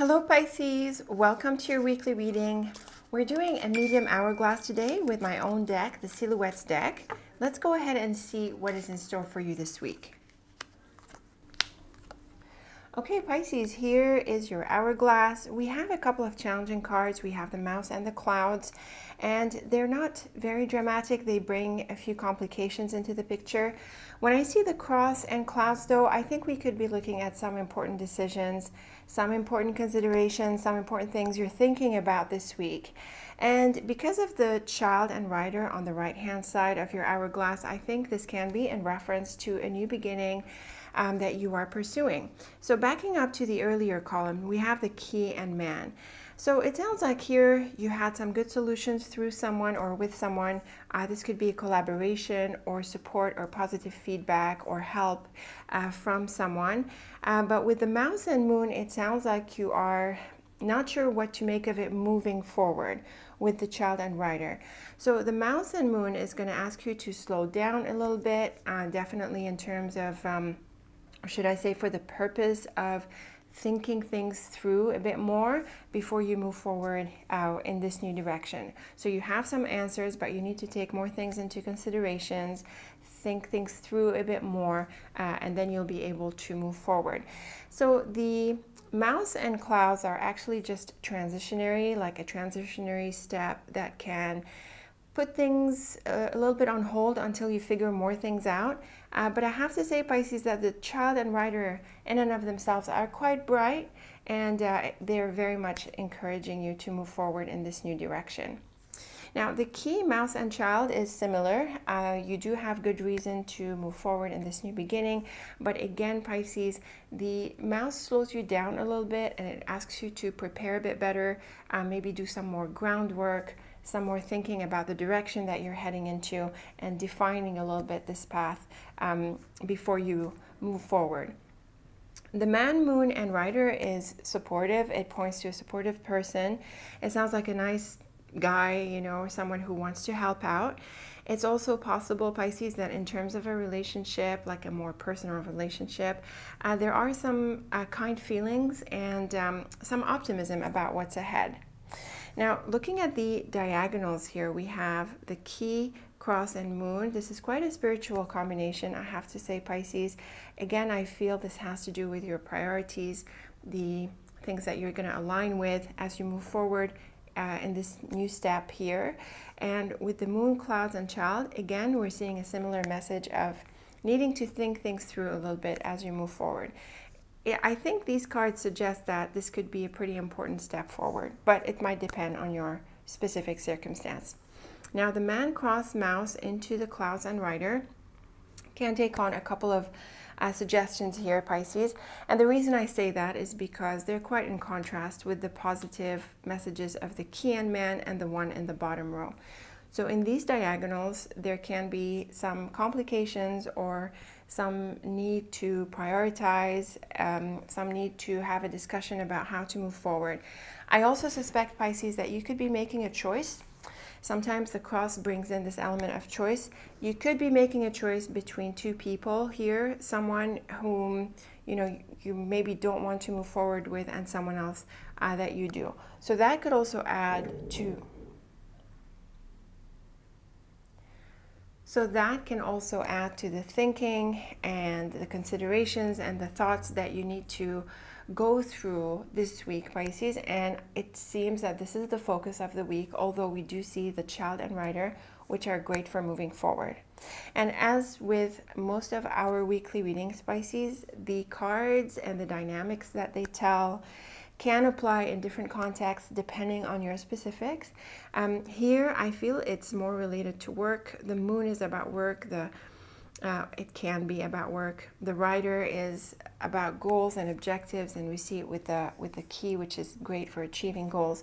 Hello Pisces, welcome to your weekly reading. We're doing a medium hourglass today with my own deck, the Silhouettes deck. Let's go ahead and see what is in store for you this week. Okay, Pisces, here is your hourglass. We have a couple of challenging cards. We have the mouse and the clouds, and they're not very dramatic. They bring a few complications into the picture. When I see the cross and clouds, though, I think we could be looking at some important decisions, some important considerations, some important things you're thinking about this week. And because of the child and rider on the right-hand side of your hourglass, I think this can be in reference to a new beginning um, that you are pursuing. So backing up to the earlier column, we have the key and man. So it sounds like here you had some good solutions through someone or with someone. Uh, this could be a collaboration or support or positive feedback or help uh, from someone. Uh, but with the mouse and moon, it sounds like you are not sure what to make of it moving forward with the child and rider. So the mouse and moon is going to ask you to slow down a little bit, uh, definitely in terms of um, or should I say for the purpose of thinking things through a bit more before you move forward uh, in this new direction. So you have some answers, but you need to take more things into considerations, think things through a bit more, uh, and then you'll be able to move forward. So the mouse and clouds are actually just transitionary, like a transitionary step that can put things uh, a little bit on hold until you figure more things out. Uh, but I have to say, Pisces, that the child and rider in and of themselves are quite bright and uh, they're very much encouraging you to move forward in this new direction. Now, the key mouse and child is similar. Uh, you do have good reason to move forward in this new beginning. But again, Pisces, the mouse slows you down a little bit and it asks you to prepare a bit better, uh, maybe do some more groundwork, some more thinking about the direction that you're heading into and defining a little bit this path um, before you move forward. The man, moon, and rider is supportive. It points to a supportive person. It sounds like a nice guy, you know, someone who wants to help out. It's also possible, Pisces, that in terms of a relationship, like a more personal relationship, uh, there are some uh, kind feelings and um, some optimism about what's ahead. Now, looking at the diagonals here, we have the key, cross, and moon. This is quite a spiritual combination, I have to say, Pisces. Again, I feel this has to do with your priorities, the things that you're going to align with as you move forward uh, in this new step here. And with the moon, clouds, and child, again, we're seeing a similar message of needing to think things through a little bit as you move forward. I think these cards suggest that this could be a pretty important step forward, but it might depend on your specific circumstance. Now, the man cross mouse into the clouds and rider can take on a couple of uh, suggestions here, Pisces. And the reason I say that is because they're quite in contrast with the positive messages of the key and man and the one in the bottom row. So in these diagonals, there can be some complications or some need to prioritize, um, some need to have a discussion about how to move forward. I also suspect, Pisces, that you could be making a choice. Sometimes the cross brings in this element of choice. You could be making a choice between two people here, someone whom you know you maybe don't want to move forward with and someone else uh, that you do. So that could also add to So that can also add to the thinking and the considerations and the thoughts that you need to go through this week, Pisces. And it seems that this is the focus of the week, although we do see the child and rider, which are great for moving forward. And as with most of our weekly readings, Pisces, the cards and the dynamics that they tell can apply in different contexts depending on your specifics. Um, here, I feel it's more related to work. The moon is about work. The uh, it can be about work. The rider is about goals and objectives, and we see it with the with the key, which is great for achieving goals.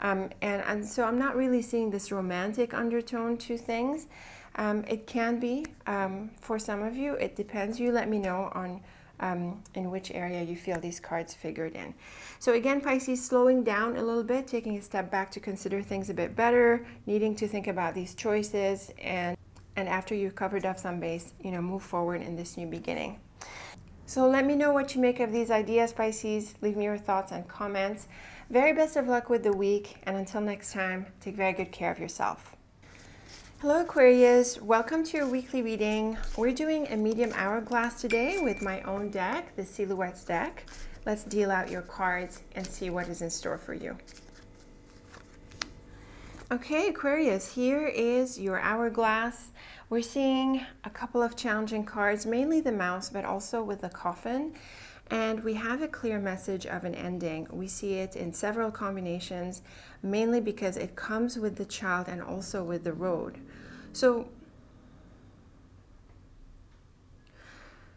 Um, and and so I'm not really seeing this romantic undertone to things. Um, it can be um, for some of you. It depends. You let me know on um, in which area you feel these cards figured in. So again, Pisces, slowing down a little bit, taking a step back to consider things a bit better, needing to think about these choices, and, and after you've covered up some base, you know, move forward in this new beginning. So let me know what you make of these ideas, Pisces. Leave me your thoughts and comments. Very best of luck with the week, and until next time, take very good care of yourself. Hello Aquarius, welcome to your weekly reading. We're doing a medium hourglass today with my own deck, the Silhouettes deck. Let's deal out your cards and see what is in store for you. Okay, Aquarius, here is your hourglass. We're seeing a couple of challenging cards, mainly the mouse, but also with the coffin. And we have a clear message of an ending. We see it in several combinations, mainly because it comes with the child and also with the road. So,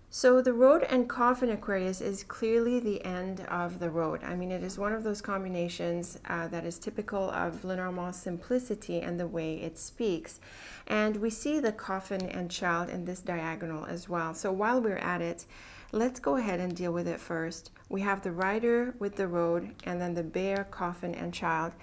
so the road and coffin Aquarius is clearly the end of the road. I mean, it is one of those combinations uh, that is typical of Lenormand's simplicity and the way it speaks. And we see the coffin and child in this diagonal as well. So while we're at it, Let's go ahead and deal with it first. We have the rider with the road and then the bear, coffin, and child.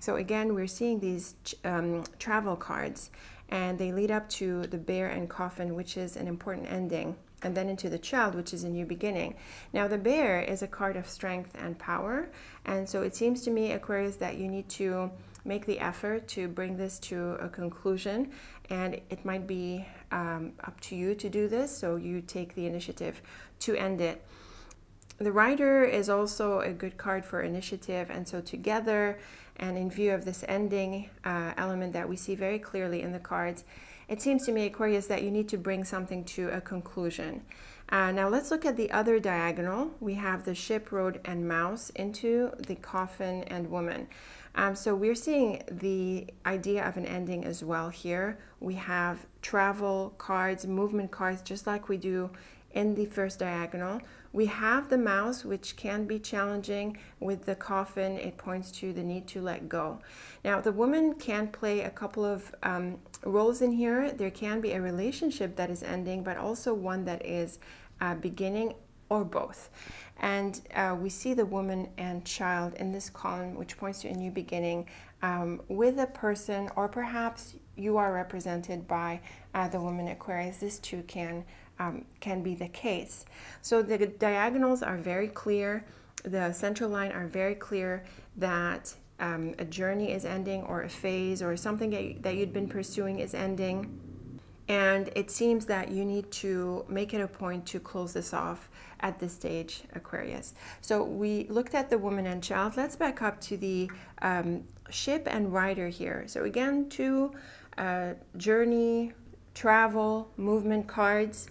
So again, we're seeing these um, travel cards and they lead up to the bear and coffin, which is an important ending, and then into the child, which is a new beginning. Now, the bear is a card of strength and power, and so it seems to me, Aquarius, that you need to make the effort to bring this to a conclusion, and it might be um, up to you to do this, so you take the initiative to end it. The rider is also a good card for initiative, and so together and in view of this ending uh, element that we see very clearly in the cards, it seems to me, Aquarius, that you need to bring something to a conclusion. Uh, now let's look at the other diagonal. We have the ship, road, and mouse into the coffin and woman. Um, so we're seeing the idea of an ending as well here. We have travel cards, movement cards, just like we do in the first diagonal. We have the mouse, which can be challenging. With the coffin, it points to the need to let go. Now, the woman can play a couple of um, roles in here. There can be a relationship that is ending, but also one that is uh, beginning or both. And uh, we see the woman and child in this column, which points to a new beginning um, with a person, or perhaps you are represented by uh, the woman Aquarius. This too can um, can be the case. So the diagonals are very clear. The central line are very clear that um, a journey is ending or a phase or something that you'd been pursuing is ending. And it seems that you need to make it a point to close this off at this stage, Aquarius. So we looked at the woman and child. Let's back up to the um, ship and rider here. So again, two uh, journey, travel, movement cards.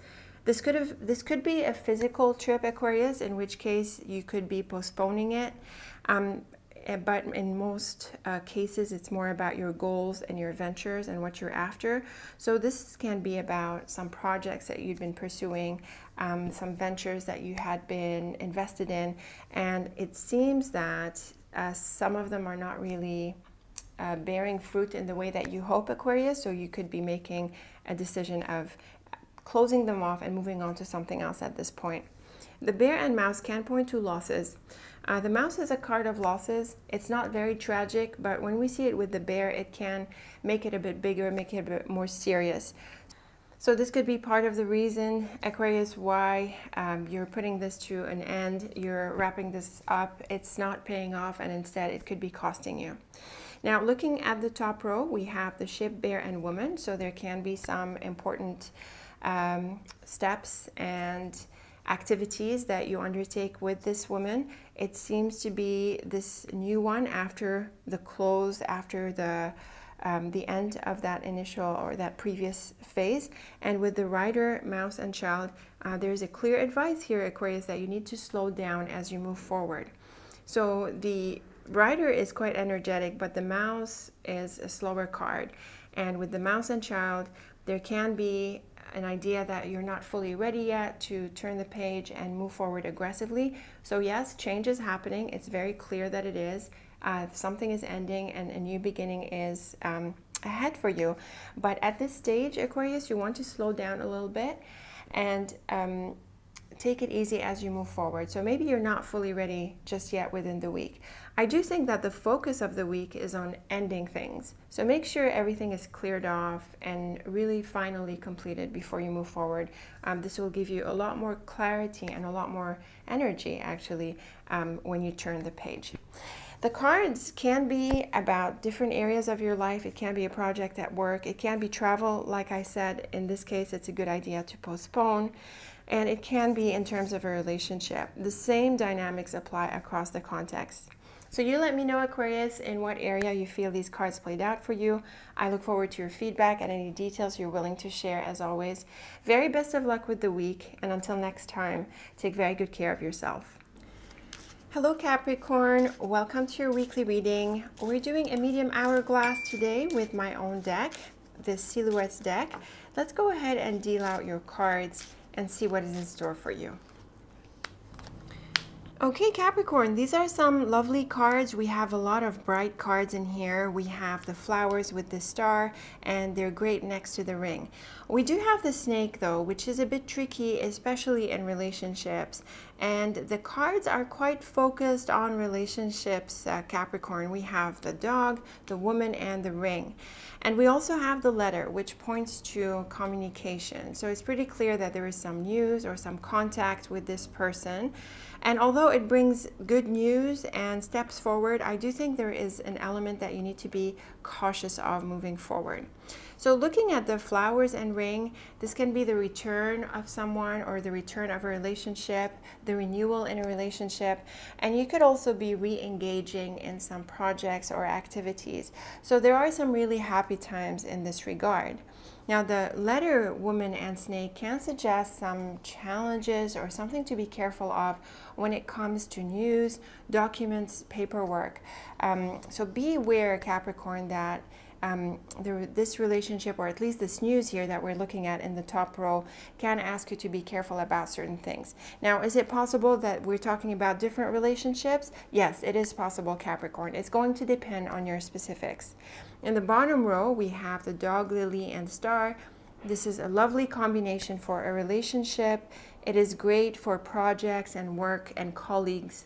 This could have this could be a physical trip, Aquarius, in which case you could be postponing it. Um, eh, but in most uh, cases, it's more about your goals and your ventures and what you're after. So this can be about some projects that you've been pursuing, um, some ventures that you had been invested in, and it seems that uh, some of them are not really uh, bearing fruit in the way that you hope, Aquarius. So you could be making a decision of closing them off and moving on to something else at this point. The bear and mouse can point to losses. Uh, the mouse is a card of losses. It's not very tragic, but when we see it with the bear, it can make it a bit bigger, make it a bit more serious. So this could be part of the reason, Aquarius, why um, you're putting this to an end, you're wrapping this up, it's not paying off, and instead it could be costing you. Now, looking at the top row, we have the ship, bear, and woman, so there can be some important um, steps and activities that you undertake with this woman. It seems to be this new one after the close, after the um, the end of that initial or that previous phase. And with the rider, mouse, and child, uh, there's a clear advice here, Aquarius, that you need to slow down as you move forward. So the rider is quite energetic, but the mouse is a slower card. And with the mouse and child, there can be an idea that you're not fully ready yet to turn the page and move forward aggressively. So, yes, change is happening. It's very clear that it is. Uh, something is ending and a new beginning is um, ahead for you. But at this stage, Aquarius, you want to slow down a little bit and um, take it easy as you move forward. So maybe you're not fully ready just yet within the week. I do think that the focus of the week is on ending things. So make sure everything is cleared off and really finally completed before you move forward. Um, this will give you a lot more clarity and a lot more energy actually um, when you turn the page. The cards can be about different areas of your life. It can be a project at work. It can be travel. Like I said, in this case, it's a good idea to postpone. And it can be in terms of a relationship. The same dynamics apply across the context. So you let me know, Aquarius, in what area you feel these cards played out for you. I look forward to your feedback and any details you're willing to share as always. Very best of luck with the week, and until next time, take very good care of yourself. Hello Capricorn, welcome to your weekly reading. We're doing a medium hourglass today with my own deck, the Silhouettes deck. Let's go ahead and deal out your cards and see what is in store for you. Okay, Capricorn, these are some lovely cards. We have a lot of bright cards in here. We have the flowers with the star, and they're great next to the ring. We do have the snake, though, which is a bit tricky, especially in relationships. And the cards are quite focused on relationships, uh, Capricorn. We have the dog, the woman, and the ring. And we also have the letter, which points to communication. So it's pretty clear that there is some news or some contact with this person. And although it brings good news and steps forward, I do think there is an element that you need to be cautious of moving forward. So looking at the flowers and ring, this can be the return of someone or the return of a relationship, the renewal in a relationship, and you could also be re-engaging in some projects or activities. So there are some really happy times in this regard. Now, the letter woman and snake can suggest some challenges or something to be careful of when it comes to news, documents, paperwork. Um, so be aware, Capricorn, that um, the, this relationship, or at least this news here that we're looking at in the top row, can ask you to be careful about certain things. Now, is it possible that we're talking about different relationships? Yes, it is possible, Capricorn. It's going to depend on your specifics. In the bottom row, we have the dog, lily, and star. This is a lovely combination for a relationship. It is great for projects and work and colleagues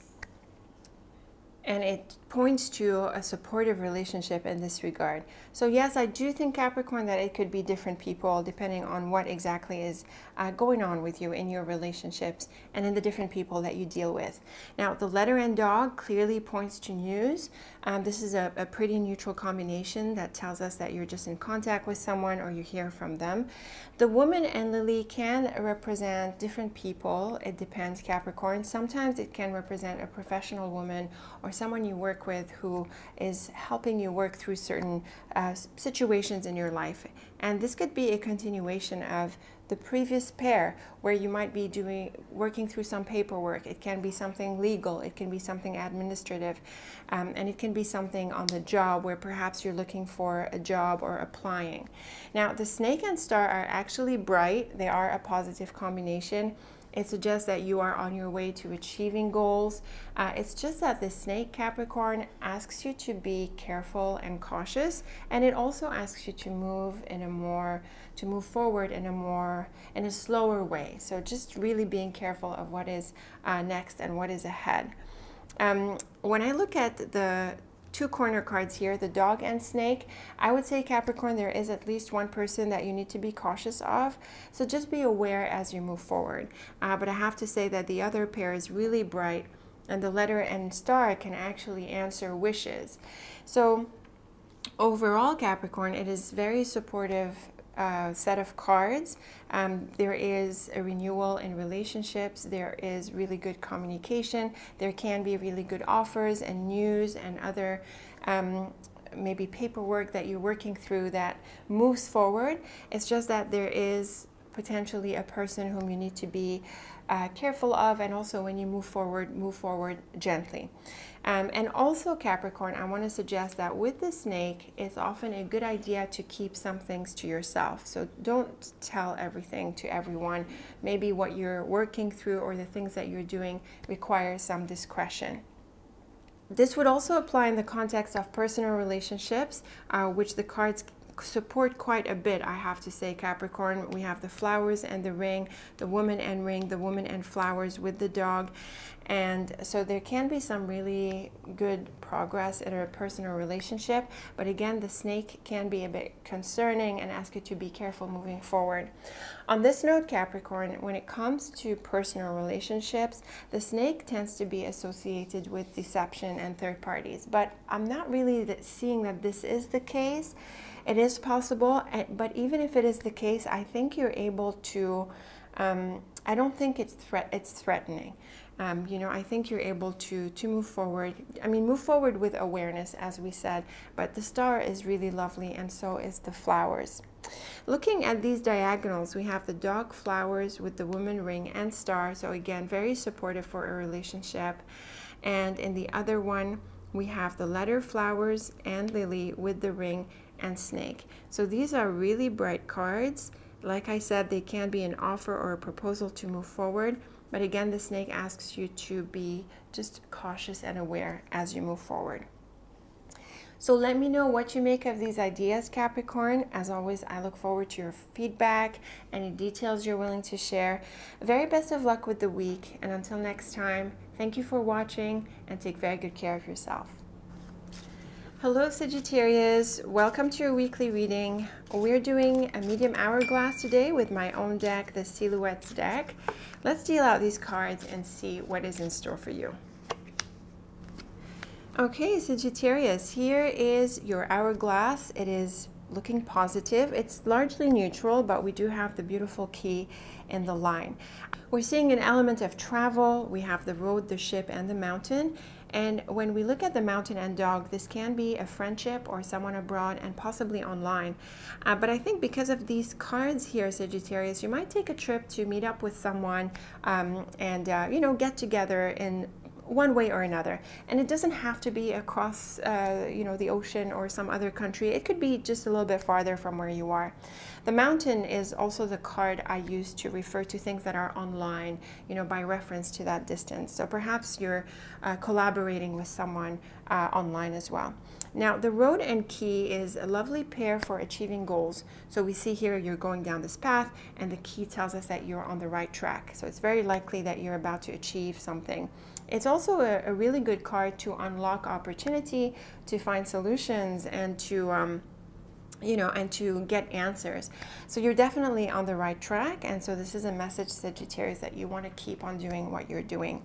and it points to a supportive relationship in this regard. So yes, I do think Capricorn that it could be different people depending on what exactly is uh, going on with you in your relationships and in the different people that you deal with. Now, the letter and dog clearly points to news. Um, this is a, a pretty neutral combination that tells us that you're just in contact with someone or you hear from them. The woman and lily can represent different people. It depends, Capricorn. Sometimes it can represent a professional woman or someone you work with who is helping you work through certain uh, situations in your life. And this could be a continuation of the previous pair where you might be doing working through some paperwork. It can be something legal, it can be something administrative, um, and it can be something on the job where perhaps you're looking for a job or applying. Now, the snake and star are actually bright. They are a positive combination. It suggests that you are on your way to achieving goals. Uh, it's just that the snake Capricorn asks you to be careful and cautious, and it also asks you to move in a more, to move forward in a more, in a slower way. So just really being careful of what is uh, next and what is ahead. Um, when I look at the two corner cards here, the dog and snake. I would say Capricorn, there is at least one person that you need to be cautious of. So just be aware as you move forward. Uh, but I have to say that the other pair is really bright and the letter and star can actually answer wishes. So overall, Capricorn, it is very supportive uh, set of cards. Um, there is a renewal in relationships. There is really good communication. There can be really good offers and news and other um, maybe paperwork that you're working through that moves forward. It's just that there is potentially a person whom you need to be uh, careful of and also when you move forward, move forward gently. Um, and also Capricorn, I want to suggest that with the snake, it's often a good idea to keep some things to yourself. So don't tell everything to everyone. Maybe what you're working through or the things that you're doing requires some discretion. This would also apply in the context of personal relationships, uh, which the cards support quite a bit, I have to say, Capricorn. We have the flowers and the ring, the woman and ring, the woman and flowers with the dog. And so there can be some really good progress in a personal relationship. But again, the snake can be a bit concerning and ask you to be careful moving forward. On this note, Capricorn, when it comes to personal relationships, the snake tends to be associated with deception and third parties. But I'm not really seeing that this is the case. It is possible, but even if it is the case, I think you're able to. Um, I don't think it's threat. It's threatening um, you know, I think you're able to to move forward. I mean, move forward with awareness, as we said. But the star is really lovely, and so is the flowers. Looking at these diagonals, we have the dog flowers with the woman ring and star. So again, very supportive for a relationship. And in the other one, we have the letter flowers and lily with the ring and snake. So these are really bright cards. Like I said, they can be an offer or a proposal to move forward. But again, the snake asks you to be just cautious and aware as you move forward. So let me know what you make of these ideas, Capricorn. As always, I look forward to your feedback, any details you're willing to share. Very best of luck with the week, and until next time, thank you for watching and take very good care of yourself. Hello Sagittarius, welcome to your weekly reading. We're doing a medium hourglass today with my own deck, the Silhouettes deck. Let's deal out these cards and see what is in store for you. Okay, Sagittarius, here is your hourglass. It is looking positive. It's largely neutral, but we do have the beautiful key in the line. We're seeing an element of travel. We have the road, the ship, and the mountain. And when we look at the mountain and dog, this can be a friendship or someone abroad and possibly online. Uh, but I think because of these cards here, Sagittarius, you might take a trip to meet up with someone um, and, uh, you know, get together in one way or another. And it doesn't have to be across, uh, you know, the ocean or some other country. It could be just a little bit farther from where you are. The mountain is also the card I use to refer to things that are online, you know, by reference to that distance. So perhaps you're uh, collaborating with someone uh, online as well. Now, the road and key is a lovely pair for achieving goals. So we see here you're going down this path and the key tells us that you're on the right track. So it's very likely that you're about to achieve something. It's also a, a really good card to unlock opportunity, to find solutions, and to um, you know, and to get answers. So you're definitely on the right track. And so this is a message, Sagittarius, that you want to keep on doing what you're doing.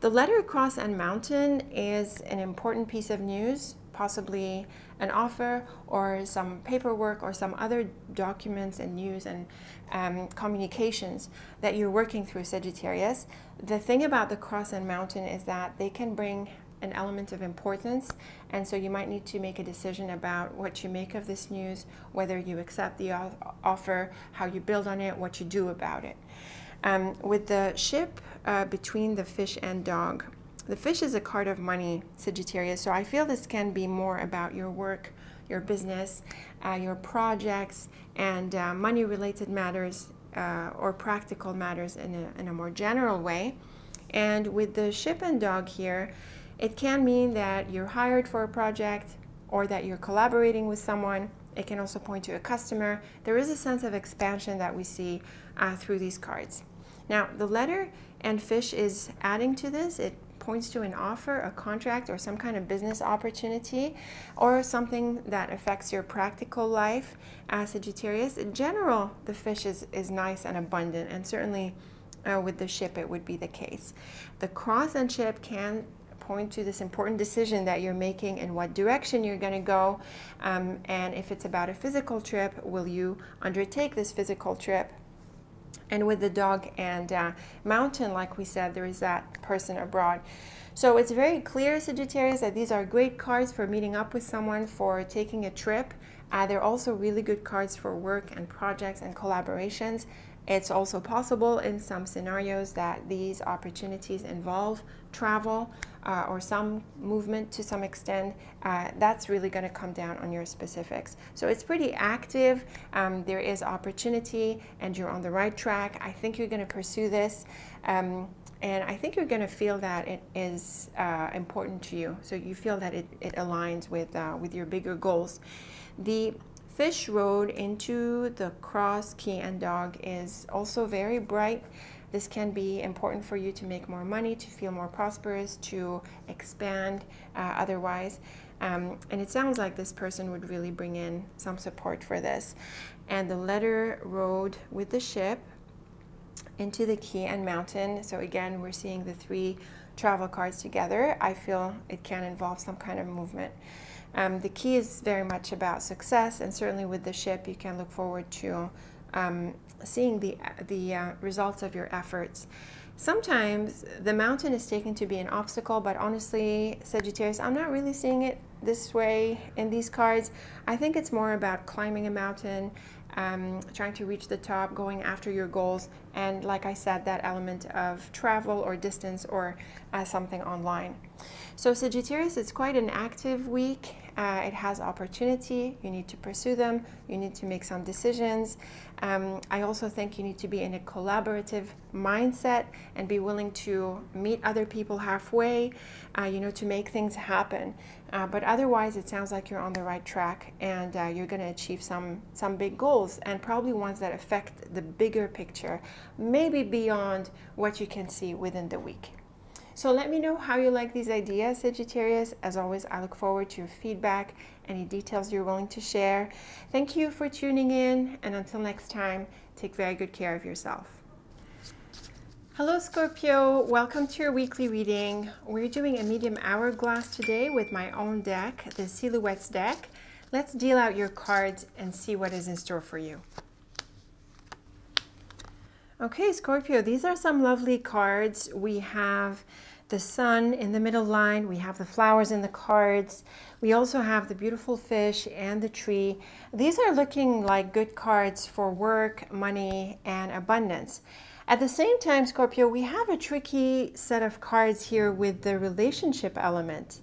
The letter cross and mountain is an important piece of news, possibly an offer or some paperwork or some other documents and news and um, communications that you're working through, Sagittarius. The thing about the cross and mountain is that they can bring an element of importance and so you might need to make a decision about what you make of this news whether you accept the offer how you build on it what you do about it um, with the ship uh, between the fish and dog the fish is a card of money sagittarius so i feel this can be more about your work your business uh, your projects and uh, money related matters uh, or practical matters in a, in a more general way. And with the ship and dog here, it can mean that you're hired for a project or that you're collaborating with someone. It can also point to a customer. There is a sense of expansion that we see uh, through these cards. Now, the letter and fish is adding to this. It points to an offer, a contract, or some kind of business opportunity, or something that affects your practical life as Sagittarius. In general, the fish is, is nice and abundant, and certainly uh, with the ship it would be the case. The cross and ship can point to this important decision that you're making and what direction you're going to go. Um, and if it's about a physical trip, will you undertake this physical trip? And with the dog and uh, mountain, like we said, there is that person abroad. So it's very clear, Sagittarius, that these are great cards for meeting up with someone, for taking a trip. Uh, they're also really good cards for work and projects and collaborations. It's also possible in some scenarios that these opportunities involve travel uh, or some movement to some extent. Uh, that's really going to come down on your specifics. So it's pretty active. Um, there is opportunity and you're on the right track. I think you're going to pursue this. Um, and I think you're going to feel that it is uh, important to you. So you feel that it, it aligns with, uh, with your bigger goals. The Fish Road into the cross key and dog is also very bright. This can be important for you to make more money, to feel more prosperous, to expand uh, otherwise. Um, and it sounds like this person would really bring in some support for this. And the letter road with the ship into the key and mountain. So again, we're seeing the three travel cards together. I feel it can involve some kind of movement. Um, the key is very much about success, and certainly with the ship, you can look forward to um, seeing the, the uh, results of your efforts. Sometimes the mountain is taken to be an obstacle, but honestly, Sagittarius, I'm not really seeing it this way in these cards. I think it's more about climbing a mountain, um, trying to reach the top, going after your goals, and like I said, that element of travel or distance or uh, something online. So Sagittarius, it's quite an active week. Uh, it has opportunity. You need to pursue them. You need to make some decisions. Um, I also think you need to be in a collaborative mindset and be willing to meet other people halfway, uh, you know, to make things happen. Uh, but otherwise, it sounds like you're on the right track and uh, you're going to achieve some some big goals and probably ones that affect the bigger picture, maybe beyond what you can see within the week. So let me know how you like these ideas, Sagittarius. As always, I look forward to your feedback, any details you're willing to share. Thank you for tuning in, and until next time, take very good care of yourself. Hello Scorpio, welcome to your weekly reading. We're doing a medium hourglass today with my own deck, the Silhouettes deck. Let's deal out your cards and see what is in store for you. Okay, Scorpio, these are some lovely cards. We have the sun in the middle line. We have the flowers in the cards. We also have the beautiful fish and the tree. These are looking like good cards for work, money, and abundance. At the same time, Scorpio, we have a tricky set of cards here with the relationship element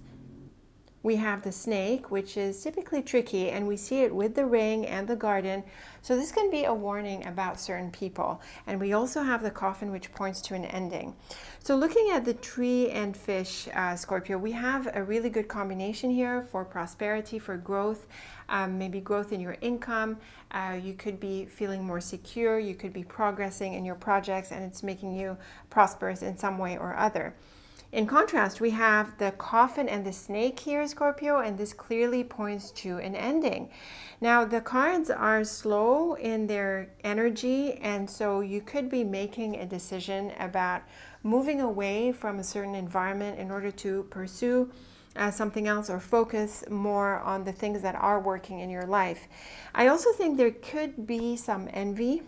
we have the snake, which is typically tricky, and we see it with the ring and the garden. So this can be a warning about certain people. And we also have the coffin, which points to an ending. So looking at the tree and fish, uh, Scorpio, we have a really good combination here for prosperity, for growth, um, maybe growth in your income. Uh, you could be feeling more secure. You could be progressing in your projects, and it's making you prosperous in some way or other. In contrast, we have the coffin and the snake here, Scorpio, and this clearly points to an ending. Now, the cards are slow in their energy, and so you could be making a decision about moving away from a certain environment in order to pursue uh, something else or focus more on the things that are working in your life. I also think there could be some envy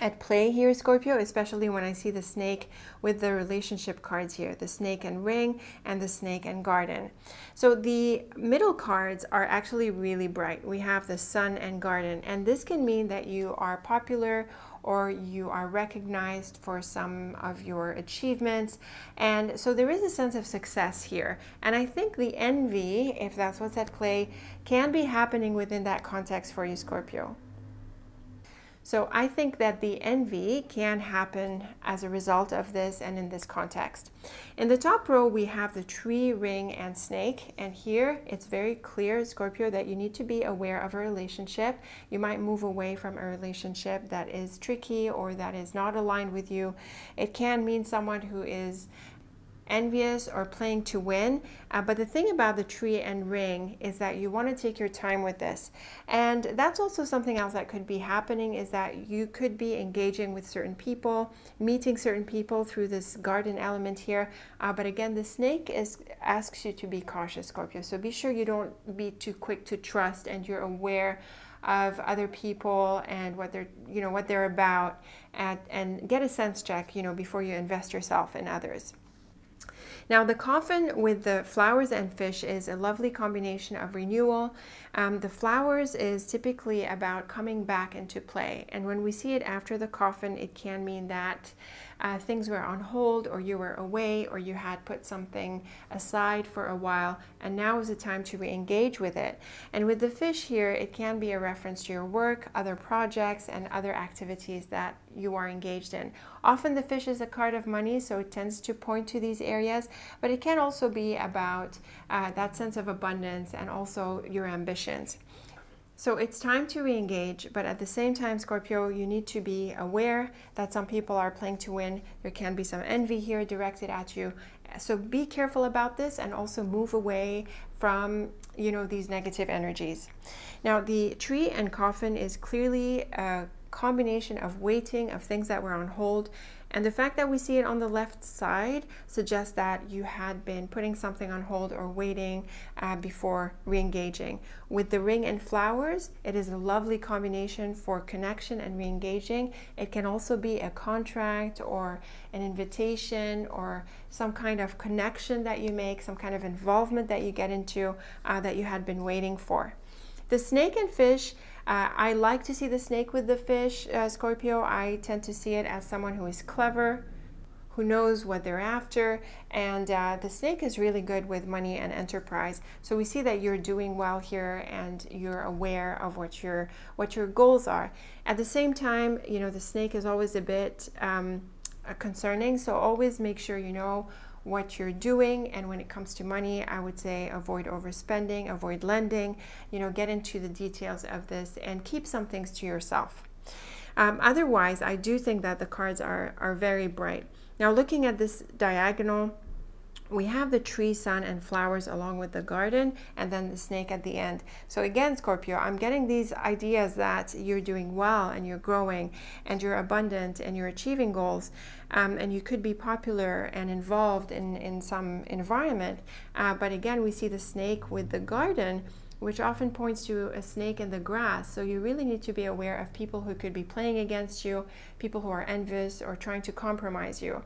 at play here, Scorpio, especially when I see the snake with the relationship cards here, the snake and ring and the snake and garden. So the middle cards are actually really bright. We have the sun and garden, and this can mean that you are popular or you are recognized for some of your achievements. And so there is a sense of success here. And I think the envy, if that's what's at play, can be happening within that context for you, Scorpio. So I think that the envy can happen as a result of this and in this context. In the top row, we have the tree, ring, and snake. And here it's very clear, Scorpio, that you need to be aware of a relationship. You might move away from a relationship that is tricky or that is not aligned with you. It can mean someone who is envious or playing to win. Uh, but the thing about the tree and ring is that you want to take your time with this. And that's also something else that could be happening is that you could be engaging with certain people, meeting certain people through this garden element here. Uh, but again, the snake is asks you to be cautious, Scorpio. So be sure you don't be too quick to trust and you're aware of other people and what they're you know what they're about and, and get a sense check you know before you invest yourself in others now the coffin with the flowers and fish is a lovely combination of renewal. Um, the flowers is typically about coming back into play. And when we see it after the coffin, it can mean that uh, things were on hold or you were away or you had put something aside for a while and now is the time to re-engage with it. And with the fish here, it can be a reference to your work, other projects, and other activities that you are engaged in. Often the fish is a card of money, so it tends to point to these areas, but it can also be about uh, that sense of abundance and also your So it's time to re-engage, but at the same time, Scorpio, you need to be aware that some people are playing to win. There can be some envy here directed at you. So be careful about this and also move away from, you know, these negative energies. Now, the tree and coffin is clearly a combination of waiting, of things that were on hold, and the fact that we see it on the left side suggests that you had been putting something on hold or waiting uh, before re-engaging. With the ring and flowers, it is a lovely combination for connection and re-engaging. It can also be a contract or an invitation or some kind of connection that you make, some kind of involvement that you get into uh, that you had been waiting for. The snake and fish uh, I like to see the snake with the fish, uh, Scorpio. I tend to see it as someone who is clever, who knows what they're after, and uh, the snake is really good with money and enterprise. So we see that you're doing well here, and you're aware of what your what your goals are. At the same time, you know the snake is always a bit um, concerning. So always make sure you know what you're doing. And when it comes to money, I would say avoid overspending, avoid lending, you know, get into the details of this and keep some things to yourself. Um, otherwise, I do think that the cards are, are very bright. Now, looking at this diagonal, we have the tree, sun, and flowers along with the garden, and then the snake at the end. So again, Scorpio, I'm getting these ideas that you're doing well and you're growing and you're abundant and you're achieving goals. Um, and you could be popular and involved in, in some environment. Uh, but again, we see the snake with the garden which often points to a snake in the grass. So you really need to be aware of people who could be playing against you, people who are envious or trying to compromise you.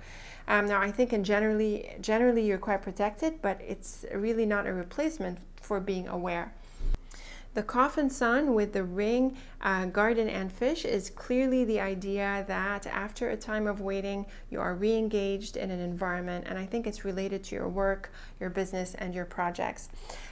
Um, now, I think in generally, generally you're quite protected, but it's really not a replacement for being aware. The coffin sun with the ring, uh, garden, and fish is clearly the idea that after a time of waiting, you are re engaged in an environment. And I think it's related to your work, your business, and your projects.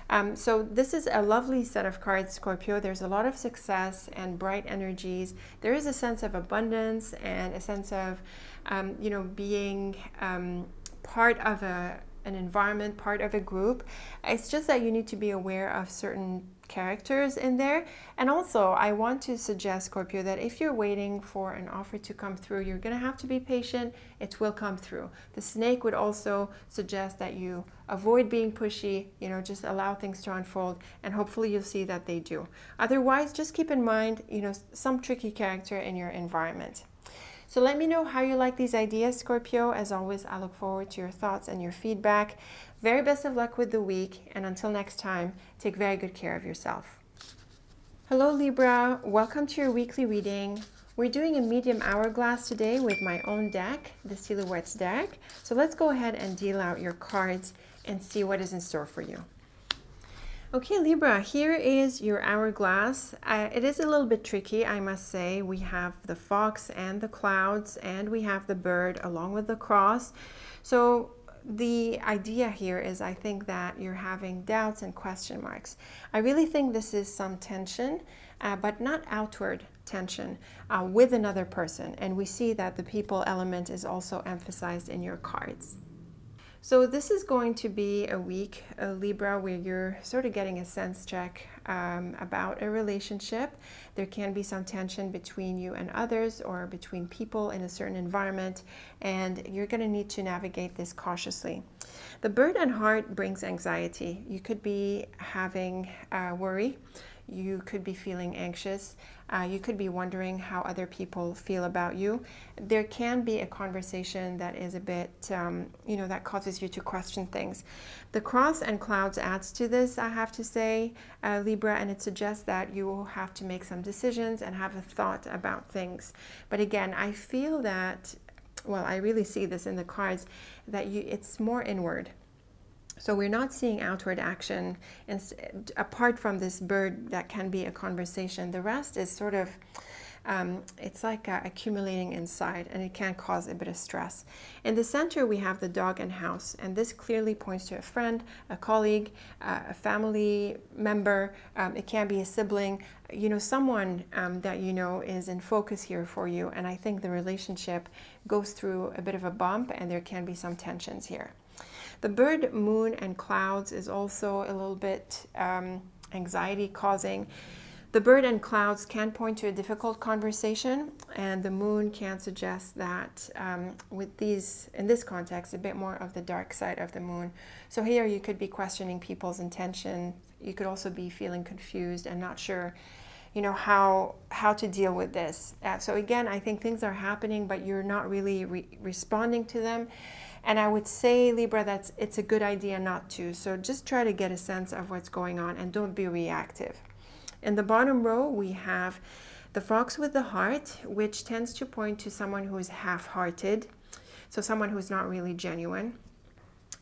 Um, so, this is a lovely set of cards, Scorpio. There's a lot of success and bright energies. There is a sense of abundance and a sense of, um, you know, being um, part of a an environment, part of a group. It's just that you need to be aware of certain characters in there. And also, I want to suggest, Scorpio, that if you're waiting for an offer to come through, you're going to have to be patient. It will come through. The snake would also suggest that you avoid being pushy, you know, just allow things to unfold, and hopefully you'll see that they do. Otherwise, just keep in mind, you know, some tricky character in your environment. So let me know how you like these ideas, Scorpio. As always, I look forward to your thoughts and your feedback. Very best of luck with the week, and until next time, take very good care of yourself. Hello, Libra. Welcome to your weekly reading. We're doing a medium hourglass today with my own deck, the Silhouettes deck. So let's go ahead and deal out your cards and see what is in store for you. Okay, Libra, here is your hourglass. Uh, it is a little bit tricky, I must say. We have the fox and the clouds, and we have the bird along with the cross. So the idea here is I think that you're having doubts and question marks. I really think this is some tension, uh, but not outward tension uh, with another person. And we see that the people element is also emphasized in your cards. So this is going to be a week, a Libra, where you're sort of getting a sense check um, about a relationship. There can be some tension between you and others or between people in a certain environment, and you're going to need to navigate this cautiously. The bird and heart brings anxiety. You could be having uh, worry you could be feeling anxious. Uh, you could be wondering how other people feel about you. There can be a conversation that is a bit, um, you know, that causes you to question things. The cross and clouds adds to this, I have to say, uh, Libra, and it suggests that you will have to make some decisions and have a thought about things. But again, I feel that, well, I really see this in the cards, that you it's more inward. So we're not seeing outward action and apart from this bird that can be a conversation. The rest is sort of um, it's like uh, accumulating inside and it can cause a bit of stress. In the center, we have the dog and house, and this clearly points to a friend, a colleague, uh, a family member. Um, it can be a sibling, you know, someone um, that you know is in focus here for you. And I think the relationship goes through a bit of a bump and there can be some tensions here. The bird, moon, and clouds is also a little bit um, anxiety causing. The bird and clouds can point to a difficult conversation, and the moon can suggest that um, with these, in this context, a bit more of the dark side of the moon. So here you could be questioning people's intention. You could also be feeling confused and not sure, you know, how how to deal with this. Uh, so again, I think things are happening, but you're not really re responding to them. And I would say, Libra, that it's a good idea not to. So just try to get a sense of what's going on and don't be reactive. In the bottom row, we have the fox with the heart, which tends to point to someone who is half-hearted, so someone who's not really genuine,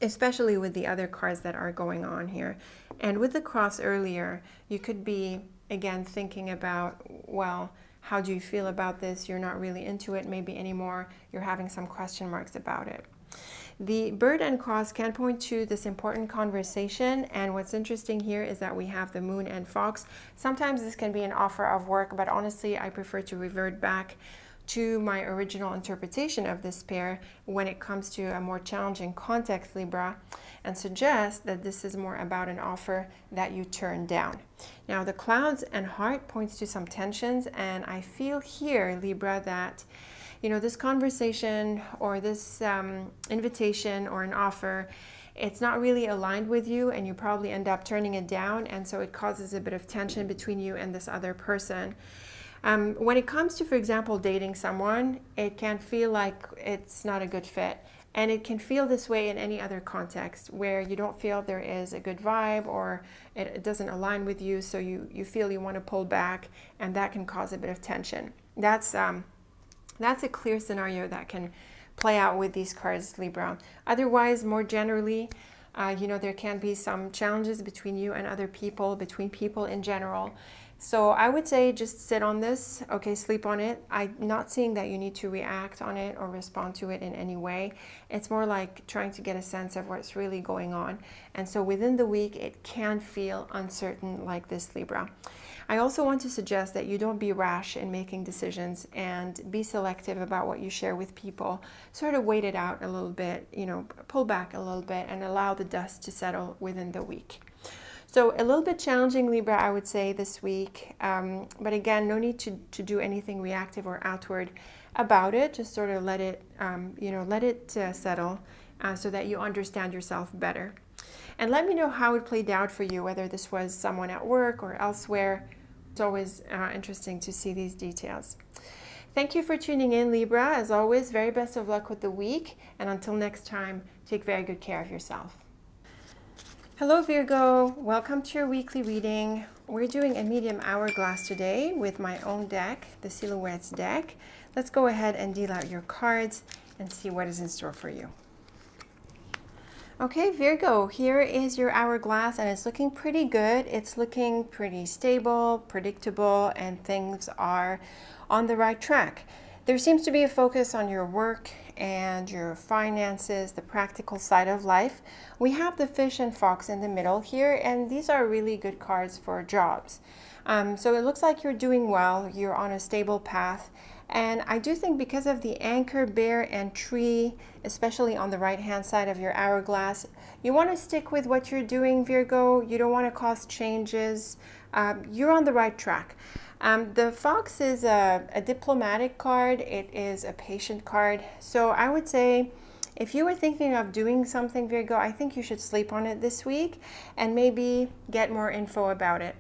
especially with the other cards that are going on here. And with the cross earlier, you could be, again, thinking about, well, how do you feel about this? You're not really into it maybe anymore. You're having some question marks about it. The bird and cross can point to this important conversation. And what's interesting here is that we have the moon and fox. Sometimes this can be an offer of work, but honestly, I prefer to revert back to my original interpretation of this pair when it comes to a more challenging context, Libra, and suggest that this is more about an offer that you turn down. Now, the clouds and heart points to some tensions, and I feel here, Libra, that you know, this conversation or this um, invitation or an offer, it's not really aligned with you and you probably end up turning it down. And so it causes a bit of tension between you and this other person. Um, when it comes to, for example, dating someone, it can feel like it's not a good fit. And it can feel this way in any other context where you don't feel there is a good vibe or it, doesn't align with you. So you, you feel you want to pull back and that can cause a bit of tension. That's um, that's a clear scenario that can play out with these cards, Libra. Otherwise, more generally, uh, you know, there can be some challenges between you and other people, between people in general. So I would say just sit on this, okay, sleep on it. I'm not saying that you need to react on it or respond to it in any way. It's more like trying to get a sense of what's really going on. And so within the week, it can feel uncertain like this, Libra. I also want to suggest that you don't be rash in making decisions and be selective about what you share with people. Sort of wait it out a little bit, you know, pull back a little bit and allow the dust to settle within the week. So a little bit challenging Libra, I would say, this week. Um, but again, no need to, to do anything reactive or outward about it. Just sort of let it, um, you know, let it uh, settle uh, so that you understand yourself better. And let me know how it played out for you, whether this was someone at work or elsewhere. It's always uh, interesting to see these details. Thank you for tuning in, Libra. As always, very best of luck with the week. And until next time, take very good care of yourself. Hello Virgo, welcome to your weekly reading. We're doing a medium hourglass today with my own deck, the Silhouettes deck. Let's go ahead and deal out your cards and see what is in store for you. Okay, Virgo, here is your hourglass and it's looking pretty good. It's looking pretty stable, predictable, and things are on the right track. There seems to be a focus on your work and your finances, the practical side of life. We have the fish and fox in the middle here, and these are really good cards for jobs. Um, so it looks like you're doing well, you're on a stable path. And I do think because of the anchor, bear, and tree, especially on the right hand side of your hourglass, you want to stick with what you're doing, Virgo. You don't want to cause changes. Um, you're on the right track. Um, the fox is a, a diplomatic card. It is a patient card. So I would say if you were thinking of doing something, Virgo, I think you should sleep on it this week and maybe get more info about it.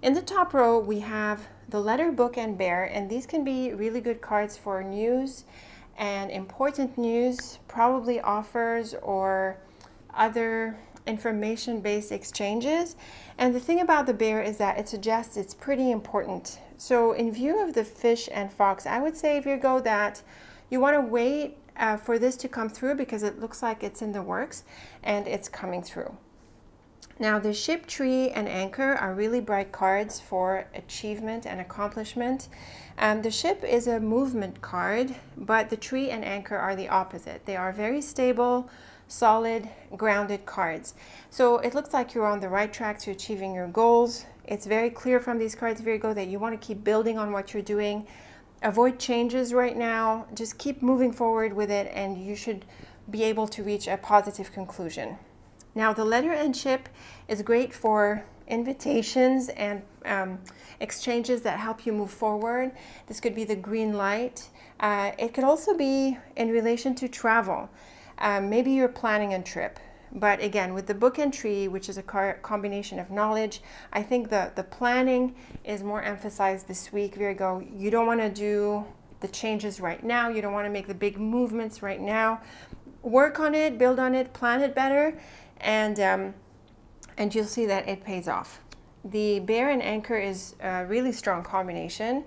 In the top row, we have the letter book and bear, and these can be really good cards for news and important news, probably offers or other information-based exchanges. And the thing about the bear is that it suggests it's pretty important. So in view of the fish and fox, I would say if you go that you want to wait uh, for this to come through because it looks like it's in the works and it's coming through. Now the ship, tree, and anchor are really bright cards for achievement and accomplishment. Um, the ship is a movement card, but the tree and anchor are the opposite. They are very stable, solid, grounded cards. So it looks like you're on the right track to achieving your goals. It's very clear from these cards, Virgo, that you want to keep building on what you're doing. Avoid changes right now. Just keep moving forward with it and you should be able to reach a positive conclusion. Now, the letter and ship is great for invitations and um, exchanges that help you move forward. This could be the green light. Uh, it could also be in relation to travel. Um, maybe you're planning a trip. But again, with the book tree, which is a combination of knowledge, I think the, the planning is more emphasized this week. Virgo, you don't want to do the changes right now. You don't want to make the big movements right now. Work on it, build on it, plan it better, and um, and you'll see that it pays off. The bear and anchor is a really strong combination.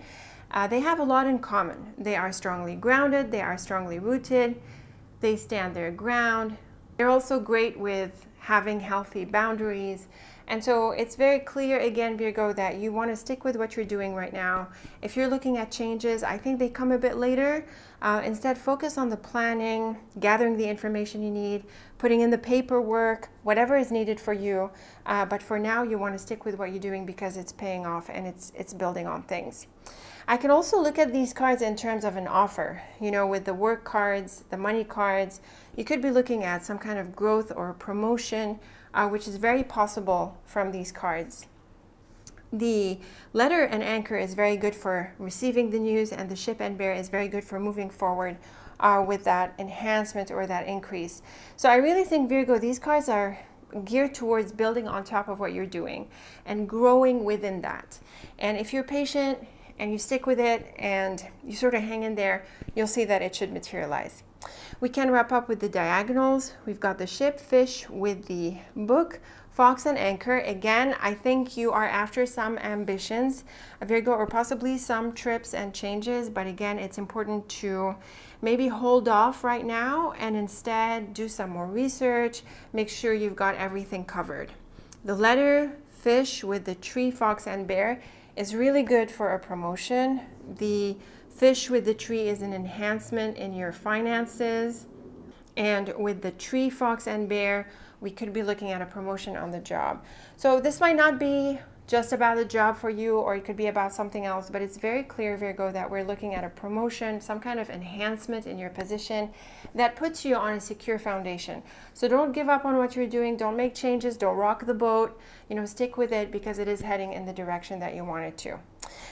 Uh, they have a lot in common. They are strongly grounded, they are strongly rooted, they stand their ground. They're also great with having healthy boundaries and so it's very clear again, Virgo, that you want to stick with what you're doing right now. If you're looking at changes, I think they come a bit later. Uh, instead, focus on the planning, gathering the information you need, putting in the paperwork, whatever is needed for you. Uh, but for now, you want to stick with what you're doing because it's paying off and it's, it's building on things. I can also look at these cards in terms of an offer. You know, with the work cards, the money cards, you could be looking at some kind of growth or promotion uh, which is very possible from these cards. The letter and anchor is very good for receiving the news, and the ship and bear is very good for moving forward uh, with that enhancement or that increase. So I really think, Virgo, these cards are geared towards building on top of what you're doing and growing within that. And if you're patient and you stick with it and you sort of hang in there, you'll see that it should materialize. We can wrap up with the diagonals. We've got the ship, fish with the book, fox and anchor. Again, I think you are after some ambitions, a Virgo, or possibly some trips and changes. But again, it's important to maybe hold off right now and instead do some more research. Make sure you've got everything covered. The letter fish with the tree, fox, and bear is really good for a promotion. The Fish with the tree is an enhancement in your finances. And with the tree, fox, and bear, we could be looking at a promotion on the job. So this might not be just about the job for you or it could be about something else but it's very clear virgo that we're looking at a promotion some kind of enhancement in your position that puts you on a secure foundation. So don't give up on what you're doing. Don't make changes. Don't rock the boat. You know stick with it because it is heading in the direction that you want it to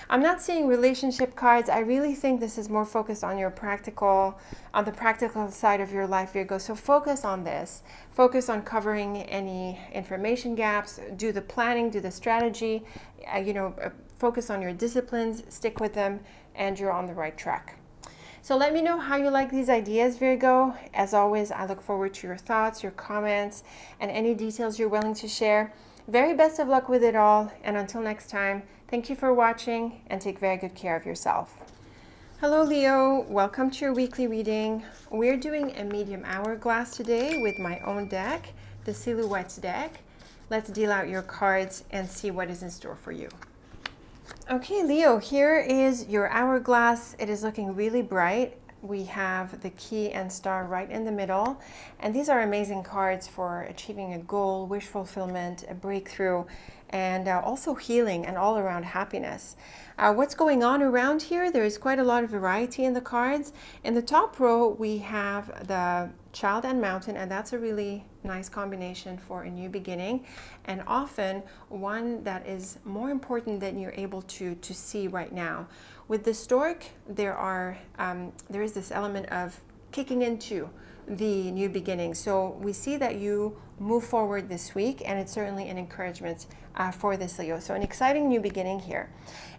I'm not seeing relationship cards. I really think this is more focused on your practical, on the practical side of your life, Virgo. So focus on this. Focus on covering any information gaps. Do the planning, do the strategy. Uh, you know, uh, focus on your disciplines, stick with them, and you're on the right track. So let me know how you like these ideas, Virgo. As always, I look forward to your thoughts, your comments, and any details you're willing to share. Very best of luck with it all, and until next time, thank you for watching and take very good care of yourself. Hello Leo, welcome to your weekly reading. We're doing a medium hourglass today with my own deck, the Silhouettes deck. Let's deal out your cards and see what is in store for you. Okay, Leo, here is your hourglass. It is looking really bright we have the key and star right in the middle. And these are amazing cards for achieving a goal, wish fulfillment, a breakthrough, and uh, also healing and all around happiness. Uh, what's going on around here? There is quite a lot of variety in the cards. In the top row, we have the child and mountain, and that's a really nice combination for a new beginning, and often one that is more important than you're able to, to see right now. With the stork, there are um, there is this element of kicking into the new beginning. So we see that you move forward this week, and it's certainly an encouragement uh, for this Leo. So an exciting new beginning here.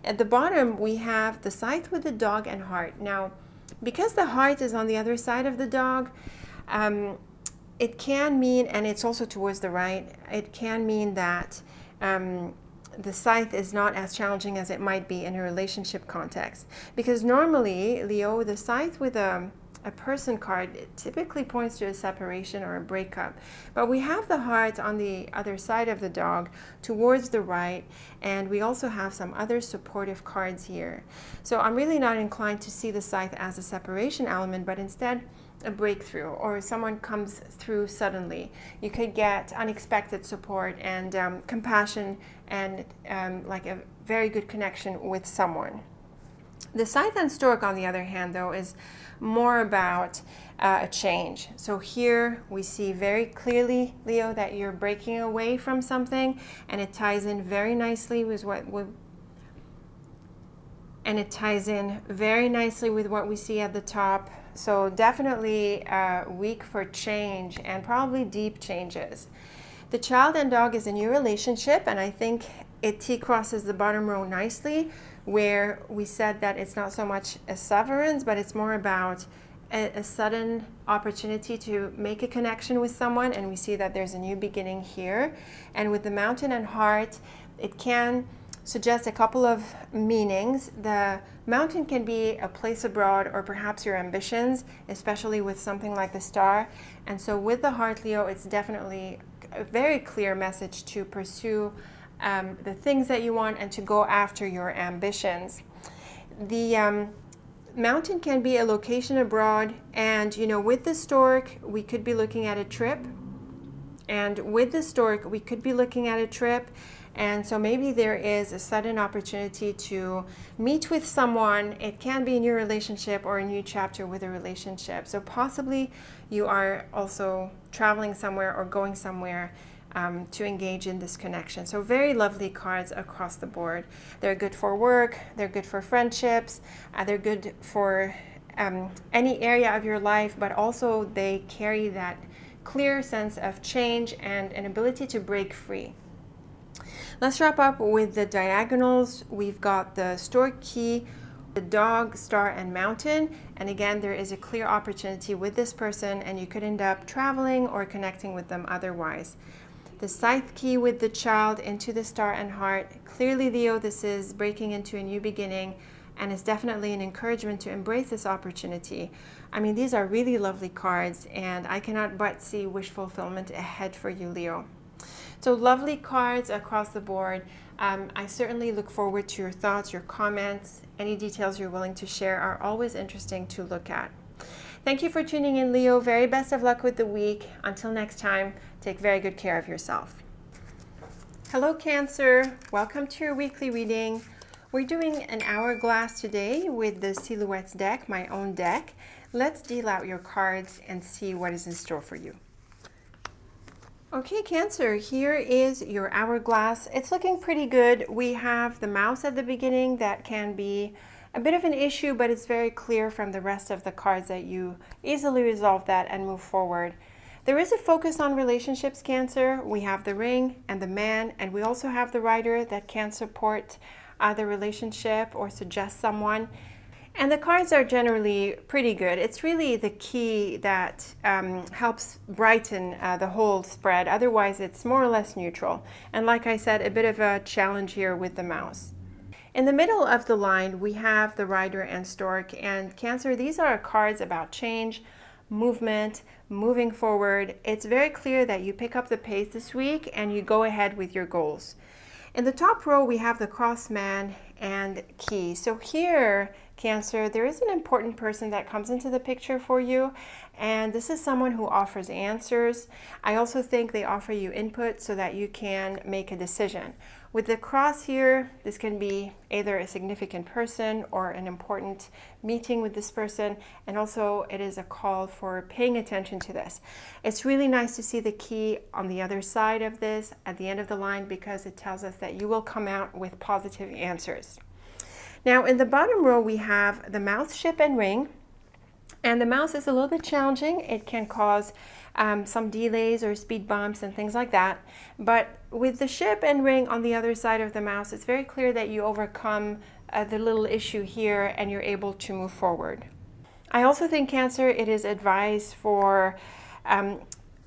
At the bottom, we have the scythe with the dog and heart. Now, because the heart is on the other side of the dog, um, it can mean, and it's also towards the right, it can mean that um, the scythe is not as challenging as it might be in a relationship context. Because normally, Leo, the scythe with a, a person card typically points to a separation or a breakup. But we have the heart on the other side of the dog towards the right, and we also have some other supportive cards here. So I'm really not inclined to see the scythe as a separation element, but instead, a breakthrough or someone comes through suddenly. You could get unexpected support and um, compassion and um, like a very good connection with someone. The Scythe and Stork, on the other hand, though, is more about uh, a change. So here we see very clearly, Leo, that you're breaking away from something, and it ties in very nicely with what we and it ties in very nicely with what we see at the top. So definitely a week for change and probably deep changes. The child and dog is a new relationship, and I think it T crosses the bottom row nicely, where we said that it's not so much a severance, but it's more about a, a, sudden opportunity to make a connection with someone, and we see that there's a new beginning here. And with the mountain and heart, it can suggest a couple of meanings. The mountain can be a place abroad or perhaps your ambitions, especially with something like the star. And so with the heart, Leo, it's definitely a very clear message to pursue um, the things that you want and to go after your ambitions. The um, mountain can be a location abroad and you know with the stork we could be looking at a trip and with the stork we could be looking at a trip and so maybe there is a sudden opportunity to meet with someone. It can be a new relationship or a new chapter with a relationship. So possibly you are also traveling somewhere or going somewhere um, to engage in this connection. So very lovely cards across the board. They're good for work, they're good for friendships, uh, they're good for um, any area of your life, but also they carry that clear sense of change and an ability to break free. Let's wrap up with the diagonals. We've got the stork key, the dog, star, and mountain. And again, there is a clear opportunity with this person and you could end up traveling or connecting with them otherwise. The scythe key with the child into the star and heart. Clearly, Leo, this is breaking into a new beginning and it's definitely an encouragement to embrace this opportunity. I mean, these are really lovely cards and I cannot but see wish fulfillment ahead for you, Leo. So lovely cards across the board. Um, I certainly look forward to your thoughts, your comments. Any details you're willing to share are always interesting to look at. Thank you for tuning in, Leo. Very best of luck with the week. Until next time, take very good care of yourself. Hello, Cancer. Welcome to your weekly reading. We're doing an hourglass today with the Silhouettes deck, my own deck. Let's deal out your cards and see what is in store for you. Okay, Cancer, here is your hourglass. It's looking pretty good. We have the mouse at the beginning that can be a bit of an issue, but it's very clear from the rest of the cards that you easily resolve that and move forward. There is a focus on relationships, Cancer. We have the ring and the man, and we also have the rider that can support uh, the relationship or suggest someone. And the cards are generally pretty good. It's really the key that um, helps brighten uh, the whole spread. Otherwise, it's more or less neutral. And like I said, a bit of a challenge here with the mouse. In the middle of the line, we have the Rider and Stork. And Cancer, these are cards about change, movement, moving forward. It's very clear that you pick up the pace this week and you go ahead with your goals. In the top row, we have the Cross Man and Key. So here, Cancer, there is an important person that comes into the picture for you, and this is someone who offers answers. I also think they offer you input so that you can make a decision. With the cross here, this can be either a significant person or an important meeting with this person, and also it is a call for paying attention to this. It's really nice to see the key on the other side of this at the end of the line because it tells us that you will come out with positive answers. Now in the bottom row we have the mouse, ship, and ring. And the mouse is a little bit challenging. It can cause um, some delays or speed bumps and things like that. But with the ship and ring on the other side of the mouse, it's very clear that you overcome uh, the little issue here and you're able to move forward. I also think Cancer, it is advised for um,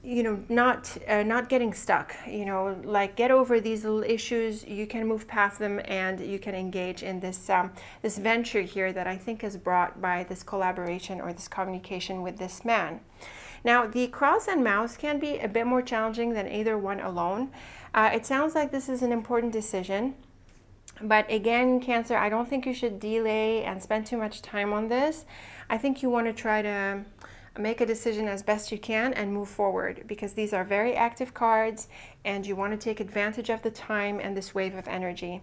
you know not uh, not getting stuck you know like get over these little issues. You can move past them and you can engage in this um, this venture here that I think is brought by this collaboration or this communication with this man. Now the cross and mouse can be a bit more challenging than either one alone. Uh, it sounds like this is an important decision but again cancer I don't think you should delay and spend too much time on this. I think you want to try to make a decision as best you can and move forward because these are very active cards and you want to take advantage of the time and this wave of energy.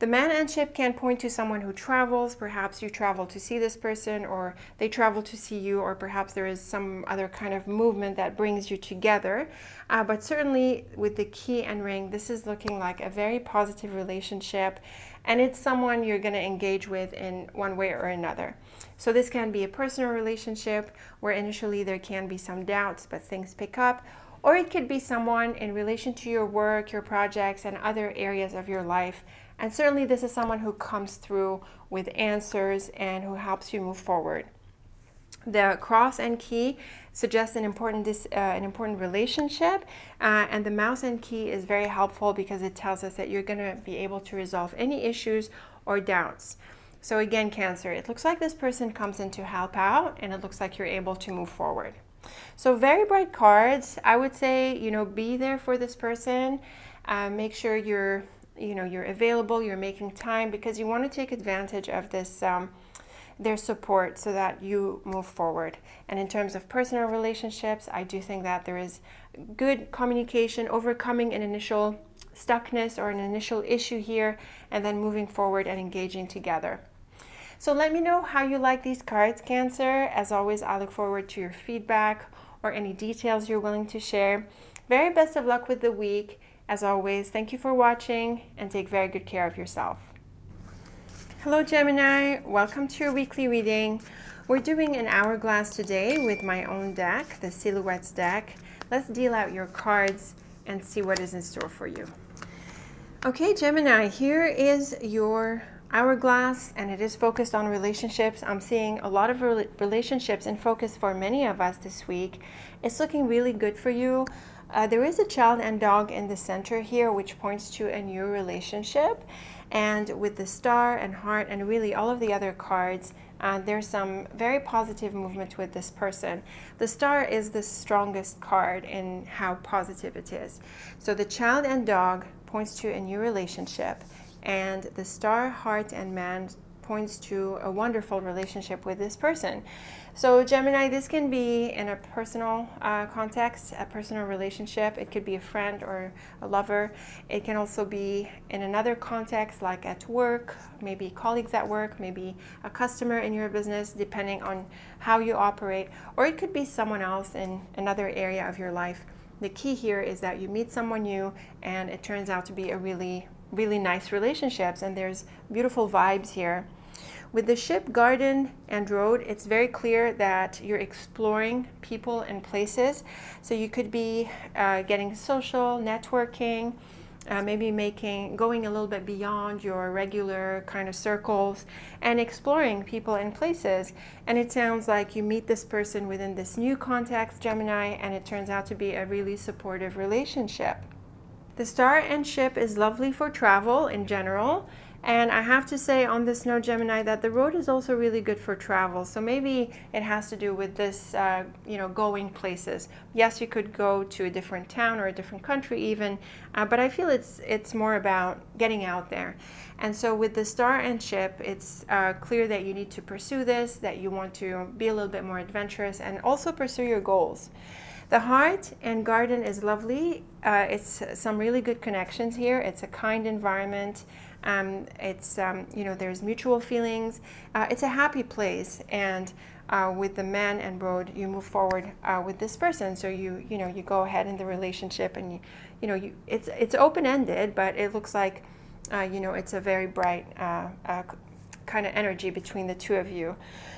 The man and ship can point to someone who travels. Perhaps you travel to see this person, or they travel to see you, or perhaps there is some other kind of movement that brings you together. Uh, but certainly with the key and ring, this is looking like a very positive relationship, and it's someone you're going to engage with in one way or another. So this can be a personal relationship where initially there can be some doubts, but things pick up or it could be someone in relation to your work, your projects, and other areas of your life and certainly, this is someone who comes through with answers and who helps you move forward. The cross and key suggests an important, uh, an important relationship, uh, and the mouse and key is very helpful because it tells us that you're going to be able to resolve any issues or doubts. So, again, Cancer, it looks like this person comes in to help out, and it looks like you're able to move forward. So, very bright cards. I would say, you know, be there for this person. Uh, make sure you're you know you're available you're making time because you want to take advantage of this um, their support so that you move forward. And in terms of personal relationships i do think that there is good communication overcoming an initial stuckness or an initial issue here and then moving forward and engaging together. So let me know how you like these cards cancer. As always i look forward to your feedback or any details you're willing to share. Very best of luck with the week. As always, thank you for watching and take very good care of yourself. Hello Gemini, welcome to your weekly reading. We're doing an hourglass today with my own deck, the Silhouettes deck. Let's deal out your cards and see what is in store for you. Okay, Gemini, here is your hourglass and it is focused on relationships. I'm seeing a lot of relationships in focus for many of us this week. It's looking really good for you. Uh, there is a child and dog in the center here, which points to a new relationship. And with the star and heart and really all of the other cards, uh, there's some very positive movement with this person. The star is the strongest card in how positive it is. So the child and dog points to a new relationship. And the star, heart, and man points to a wonderful relationship with this person. So Gemini, this can be in a personal uh, context, a personal relationship. It could be a friend or a lover. It can also be in another context, like at work, maybe colleagues at work, maybe a customer in your business, depending on how you operate. Or it could be someone else in another area of your life. The key here is that you meet someone new and it turns out to be a really, really nice relationships and there's beautiful vibes here. With the ship, garden, and road, it's very clear that you're exploring people and places. So you could be uh, getting social, networking, uh, maybe making going a little bit beyond your regular kind of circles and exploring people and places and it sounds like you meet this person within this new context gemini and it turns out to be a really supportive relationship the star and ship is lovely for travel in general and I have to say on this note, Gemini, that the road is also really good for travel. So maybe it has to do with this, uh, you know, going places. Yes, you could go to a different town or a different country even, uh, but I feel it's it's more about getting out there. And so with the star and ship, it's uh, clear that you need to pursue this, that you want to be a little bit more adventurous, and also pursue your goals. The heart and garden is lovely. Uh, it's some really good connections here. It's a kind environment. Um, it's um, you know there's mutual feelings. Uh, it's a happy place, and uh, with the man and road, you move forward uh, with this person. So you you know you go ahead in the relationship, and you you know you it's it's open ended, but it looks like uh, you know it's a very bright uh, uh, kind of energy between the two of you.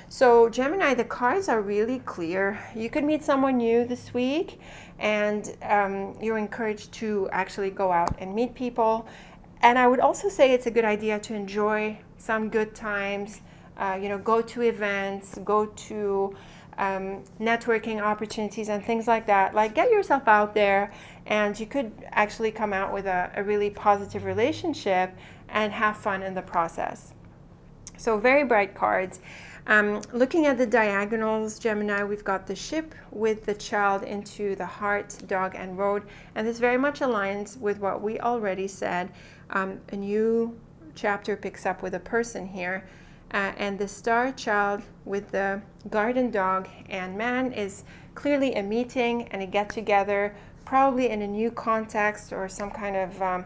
So Gemini, the cards are really clear. You could meet someone new this week, and um, you're encouraged to actually go out and meet people and I would also say it's a good idea to enjoy some good times. Uh, you know, go to events, go to um, networking opportunities and things like that. Like, get yourself out there, and you could actually come out with a, a really positive relationship and have fun in the process. So, very bright cards. Um, looking at the diagonals, Gemini, we've got the ship with the child into the heart, dog, and road. And this very much aligns with what we already said. Um, a new chapter picks up with a person here. Uh, and the star child with the garden dog and man is clearly a meeting and a get together, probably in a new context or some kind of um,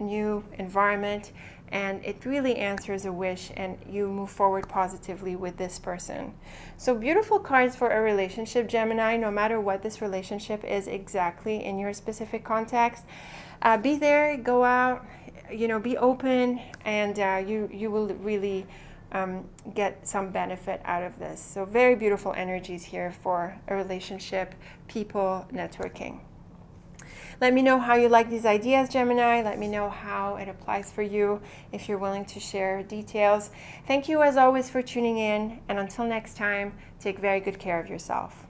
new environment and it really answers a wish and you move forward positively with this person. So beautiful cards for a relationship, Gemini, no matter what this relationship is exactly in your specific context. Uh, be there, go out, you know, be open and uh, you, you will really um, get some benefit out of this. So very beautiful energies here for a relationship, people, networking. Let me know how you like these ideas, Gemini. Let me know how it applies for you if you're willing to share details. Thank you as always for tuning in. And until next time, take very good care of yourself.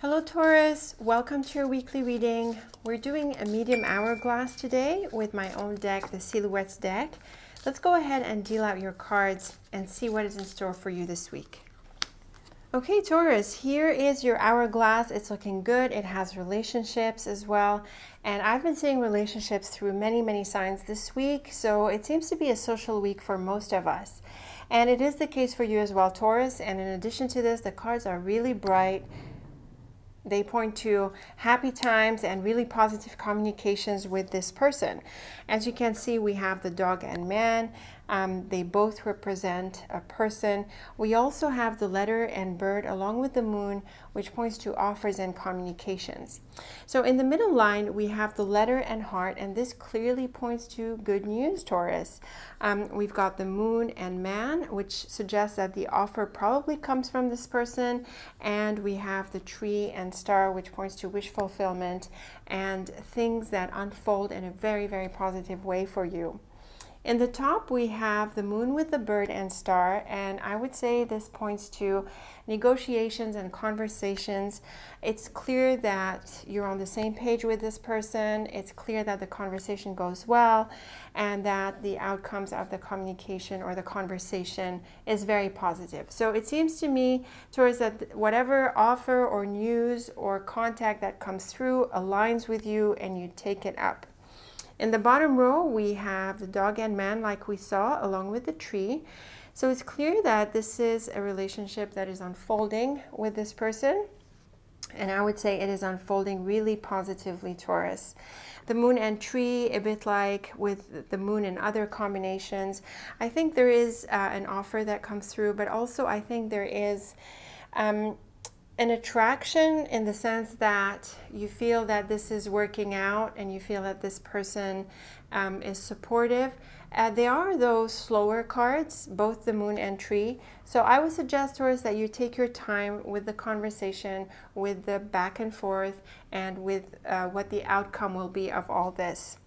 Hello Taurus, welcome to your weekly reading. We're doing a medium hourglass today with my own deck, the Silhouettes deck. Let's go ahead and deal out your cards and see what is in store for you this week. Okay, Taurus, here is your hourglass. It's looking good. It has relationships as well. And I've been seeing relationships through many, many signs this week. So it seems to be a social week for most of us. And it is the case for you as well, Taurus. And in addition to this, the cards are really bright. They point to happy times and really positive communications with this person. As you can see, we have the dog and man. Um, they both represent a person. We also have the letter and bird along with the moon, which points to offers and communications. So in the middle line, we have the letter and heart, and this clearly points to good news, Taurus. Um, we've got the moon and man, which suggests that the offer probably comes from this person. And we have the tree and star, which points to wish fulfillment and things that unfold in a very, very positive way for you. In the top, we have the moon with the bird and star, and I would say this points to negotiations and conversations. It's clear that you're on the same page with this person. It's clear that the conversation goes well and that the outcomes of the communication or the conversation is very positive. So it seems to me, Taurus, that whatever offer or news or contact that comes through aligns with you and you take it up. In the bottom row, we have the dog and man like we saw along with the tree. So it's clear that this is a relationship that is unfolding with this person. And I would say it is unfolding really positively, Taurus. The moon and tree, a bit like with the moon and other combinations. I think there is uh, an offer that comes through, but also I think there is um, an attraction in the sense that you feel that this is working out and you feel that this person um, is supportive. Uh, they are those slower cards, both the moon and tree. So I would suggest, Taurus, that you take your time with the conversation, with the back and forth, and with uh, what the outcome will be of all this.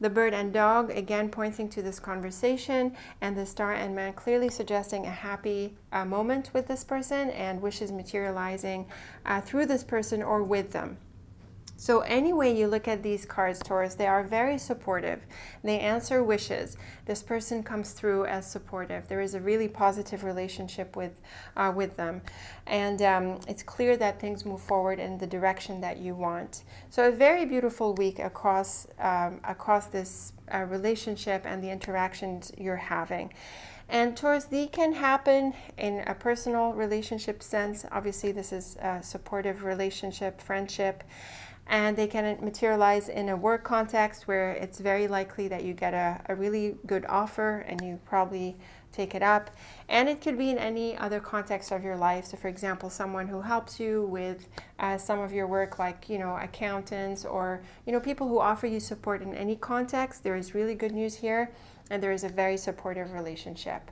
The bird and dog, again pointing to this conversation, and the star and man clearly suggesting a happy uh, moment with this person and wishes materializing uh, through this person or with them. So any way you look at these cards, Taurus, they are very supportive. They answer wishes. This person comes through as supportive. There is a really positive relationship with, uh, with them. And um, it's clear that things move forward in the direction that you want. So a very beautiful week across, um, across this uh, relationship and the interactions you're having. And Taurus, these can happen in a personal relationship sense. Obviously, this is a supportive relationship, friendship and they can materialize in a work context where it's very likely that you get a, a really good offer and you probably take it up. And it could be in any other context of your life. So, for example, someone who helps you with uh, some of your work, like, you know, accountants or, you know, people who offer you support in any context. There is really good news here, and there is a very supportive relationship.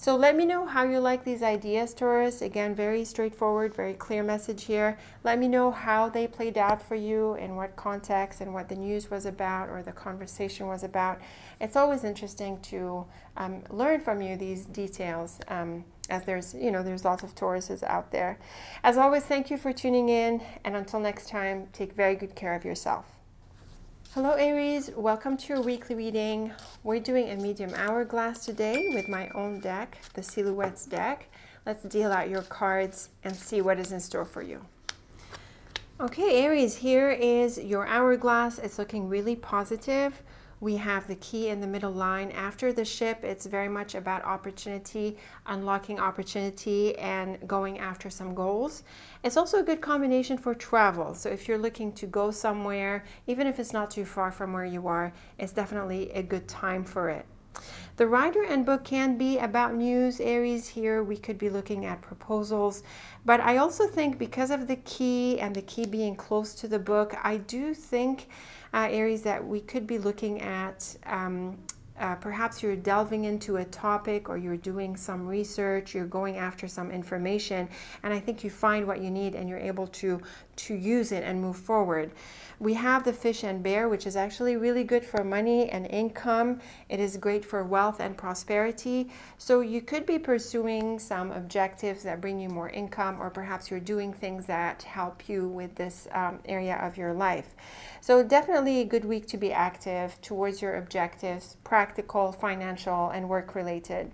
So let me know how you like these ideas, Taurus. Again, very straightforward, very clear message here. Let me know how they played out for you, in what context, and what the news was about or the conversation was about. It's always interesting to um, learn from you these details. Um, as there's, you know, there's lots of Tauruses out there. As always, thank you for tuning in, and until next time, take very good care of yourself. Hello Aries, welcome to your weekly reading. We're doing a medium hourglass today with my own deck, the Silhouettes deck. Let's deal out your cards and see what is in store for you. Okay Aries, here is your hourglass. It's looking really positive. We have the key in the middle line. After the ship, it's very much about opportunity, unlocking opportunity, and going after some goals. It's also a good combination for travel. So if you're looking to go somewhere, even if it's not too far from where you are, it's definitely a good time for it. The Rider and book can be about news Aries here. We could be looking at proposals, but I also think because of the key and the key being close to the book, I do think uh, Aries that we could be looking at um, uh, perhaps you're delving into a topic or you're doing some research, you're going after some information, and I think you find what you need and you're able to, to use it and move forward. We have the fish and bear, which is actually really good for money and income. It is great for wealth and prosperity. So you could be pursuing some objectives that bring you more income, or perhaps you're doing things that help you with this um, area of your life. So definitely a good week to be active towards your objectives, practical, financial, and work related.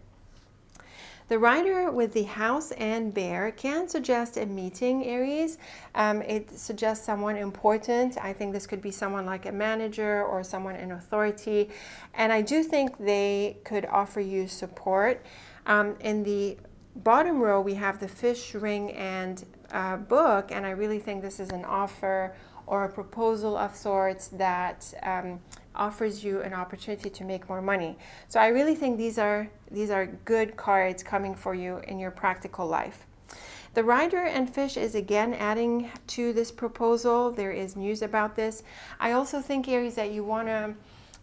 The rider with the house and bear can suggest a meeting, Aries. Um, it suggests someone important. I think this could be someone like a manager or someone in authority. And I do think they could offer you support. Um, in the bottom row, we have the fish ring and uh, book. And I really think this is an offer or a proposal of sorts that um, offers you an opportunity to make more money. So I really think these are these are good cards coming for you in your practical life. The rider and fish is again adding to this proposal. There is news about this. I also think Aries that you want to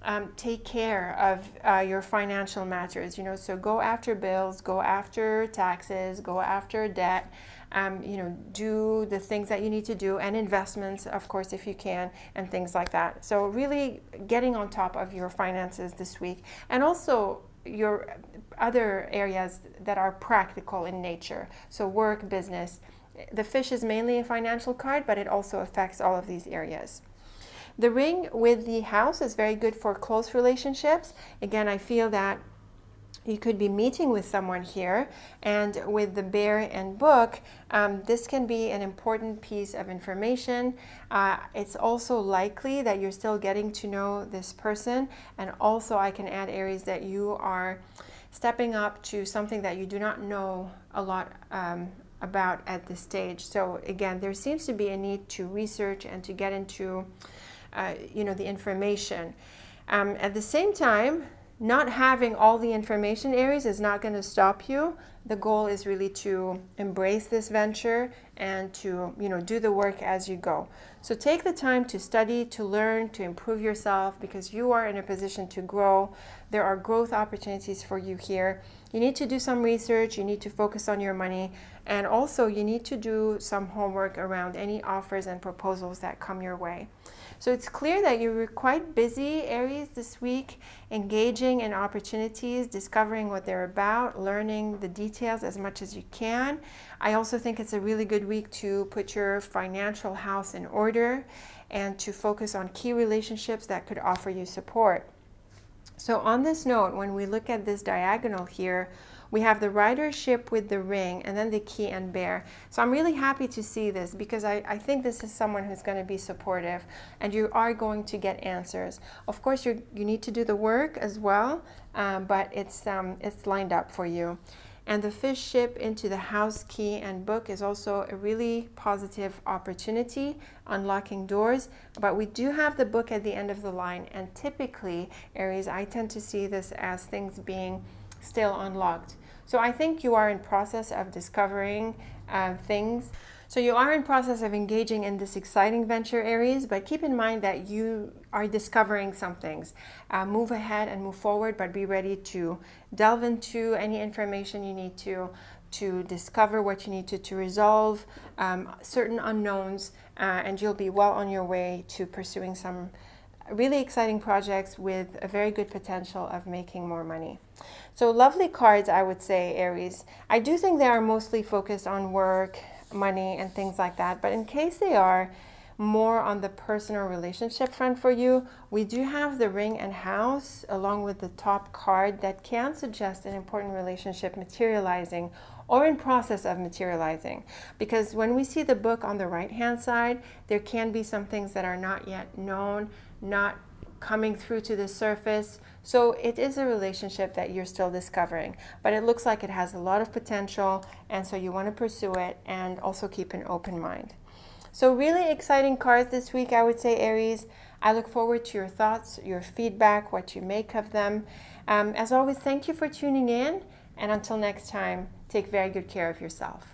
um, take care of uh, your financial matters. You know, so go after bills, go after taxes, go after debt um, you know, do the things that you need to do and investments, of course, if you can, and things like that. So really getting on top of your finances this week and also your other areas that are practical in nature. So work, business. The fish is mainly a financial card, but it also affects all of these areas. The ring with the house is very good for close relationships. Again, I feel that you could be meeting with someone here and with the bear and book um, this can be an important piece of information uh, it's also likely that you're still getting to know this person and also I can add Aries that you are stepping up to something that you do not know a lot um, about at this stage so again there seems to be a need to research and to get into uh, you know the information um, at the same time not having all the information Aries is not going to stop you. The goal is really to embrace this venture and to you know do the work as you go. So take the time to study, to learn, to improve yourself because you are in a position to grow. There are growth opportunities for you here. You need to do some research, you need to focus on your money, and also you need to do some homework around any offers and proposals that come your way. So it's clear that you were quite busy, Aries, this week, engaging in opportunities, discovering what they're about, learning the details as much as you can. I also think it's a really good week to put your financial house in order and to focus on key relationships that could offer you support. So on this note, when we look at this diagonal here, we have the rider ship with the ring and then the key and bear. So I'm really happy to see this because I, I think this is someone who's going to be supportive and you are going to get answers. Of course, you you need to do the work as well, um, but it's, um, it's lined up for you. And the fish ship into the house key and book is also a really positive opportunity, unlocking doors. But we do have the book at the end of the line. And typically, Aries, I tend to see this as things being still unlocked. So I think you are in process of discovering uh, things. So you are in process of engaging in this exciting venture Aries, but keep in mind that you are discovering some things. Uh, move ahead and move forward, but be ready to delve into any information you need to to discover what you need to, to resolve um, certain unknowns, uh, and you'll be well on your way to pursuing some really exciting projects with a very good potential of making more money. So lovely cards, I would say, Aries. I do think they are mostly focused on work, money, and things like that. But in case they are more on the personal relationship front for you, we do have the ring and house along with the top card that can suggest an important relationship materializing or in process of materializing. Because when we see the book on the right hand side, there can be some things that are not yet known, not coming through to the surface. So it is a relationship that you're still discovering, but it looks like it has a lot of potential, and so you want to pursue it and also keep an open mind. So really exciting cards this week, I would say, Aries. I look forward to your thoughts, your feedback, what you make of them. Um, as always, thank you for tuning in, and until next time, take very good care of yourself.